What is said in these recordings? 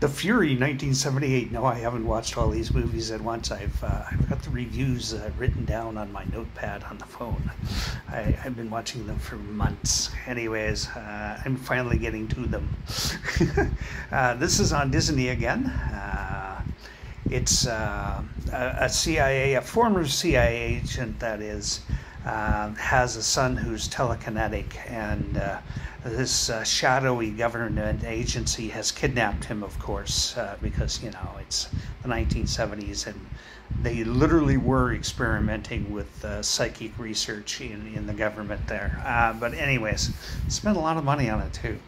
The Fury 1978. No, I haven't watched all these movies at once. I've uh, I've got the reviews uh, written down on my notepad on the phone. I, I've been watching them for months. Anyways, uh, I'm finally getting to them. uh, this is on Disney again. Uh, it's uh, a, a CIA, a former CIA agent that is, uh, has a son who's telekinetic and uh, this uh, shadowy government agency has kidnapped him, of course, uh, because you know it's the 1970s and they literally were experimenting with uh, psychic research in, in the government there. Uh, but anyways, spent a lot of money on it too.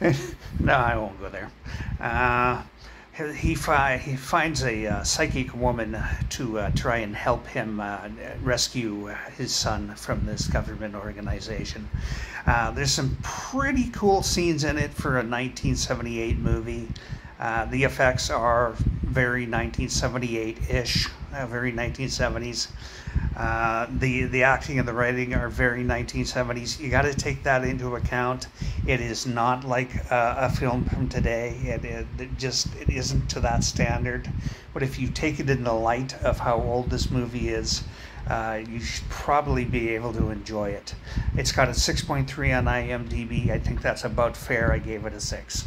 no, I won't go there. Uh, he, fi- he finds a uh, psychic woman to uh, try and help him uh, rescue his son from this government organization. Uh, there's some pretty cool scenes in it for a 1978 movie. Uh, the effects are very 1978-ish, uh, very 1970s. Uh, the the acting and the writing are very 1970s. You got to take that into account. It is not like a, a film from today. It, it, it, just it isn't to that standard. But if you take it in the light of how old this movie is, uh, you should probably be able to enjoy it. It's got a 6.3 on IMDb. I think that's about fair. I gave it a six.